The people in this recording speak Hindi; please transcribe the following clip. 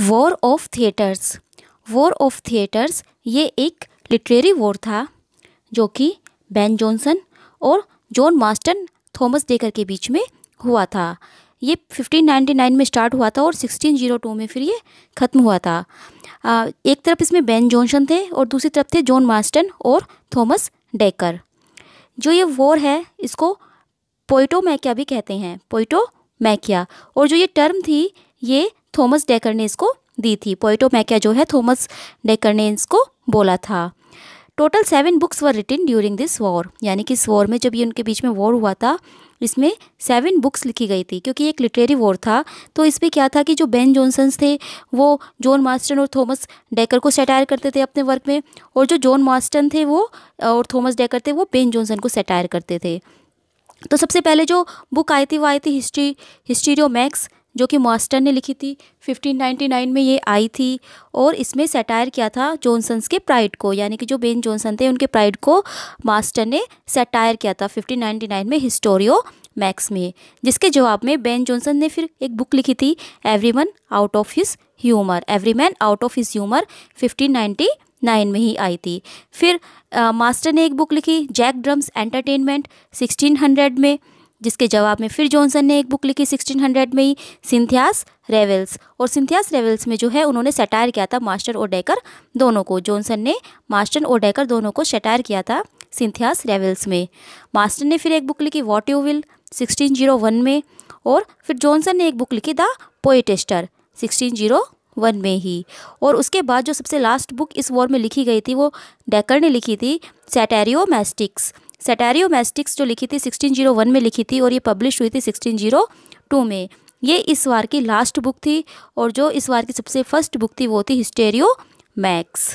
War of theatres. War of theatres ये एक लिटरेरी वॉर था, जो कि बैन जॉनसन और जॉन मास्टन थॉमस डेकर के बीच में हुआ था। ये 1599 में स्टार्ट हुआ था और 1602 में फिर ये ख़त्म हुआ था। एक तरफ़ इसमें बैन जॉनसन थे और दूसरी तरफ़ थे जॉन मास्टन और थॉमस डेकर। जो ये वॉर है, इसको पोइटो मैकिया भी कहते हैं पोइटो मैकिया और जो ये टर्म थी, ये थॉमस डेकर ने इसको दी थी। पोइटो मैकिया जो है, थॉमस डेकर ने इसको बोला था। Total seven books were written during this war. यानी कि इस वॉर में जब ये उनके बीच में वॉर हुआ था, इसमें सेवन बुक्स लिखी गई थी, क्योंकि एक लिटरेरी वॉर था। तो इसमें क्या था कि जो बेन जॉनसन्स थे, वो जॉन मास्टन और थॉमस डेकर को सेटायर करते थे अपने वर्क में, और जो जॉन मास्टन थे वो, और थॉमस डेकर थे, वो बेन जॉनसन को सेटायर करते थे। तो सबसे पहले जो बुक आई थी, वो आई थी हिस्ट्री हिस्ट्री मैक्स। जो कि मास्टर ने लिखी थी। 1599 में ये आई थी और इसमें सेटायर किया था जॉनसन्स के प्राइड को यानी कि जो बेन जॉनसन थे उनके प्राइड को मास्टर ने सेटायर किया था 1599 में हिस्टोरियो मैक्स में जिसके जवाब में बेन जॉनसन ने फिर एक बुक लिखी थी every one out of his humour every man out of his humour fifteen nine में ही आई थी। फिर आ, मास्टर ने एक बुक लिखी जैक ड्रम्स एंटरटेनमेंट 1600 में जिसके जवाब में फिर जॉनसन ने एक बुक लिखी 1600 में ही, सिंथियास रेवल्स। और सिंथियास रेवल्स में जो है, उन्होंने सेटायर किया था मास्टर और डेकर दोनों को। जॉनसन ने मास्टर और डेकर दोनों को सेटायर किया था सिंथियास रेवल्स में। मास्टर ने फिर एक बुक लिखी वॉट यू विल 1601 में और फिर जॉनसन ने एक बुक लिखी द पोइटेस्टर 1601 में ही। और उसके बाद जो सबसे लास्ट बुक इस वॉर में लिखी गई थी, वो डेकर ने लिखी थी सेटेरियो मैस्टिक्स सेटारियो मैस्टिक्स जो लिखी थी 1601 में लिखी थी और ये पब्लिश हुई थी 1602 में। ये इस बार की लास्ट बुक थी और जो इस बार की सबसे फ़र्स्ट बुक थी वो थी हिस्टेरियो मैक्स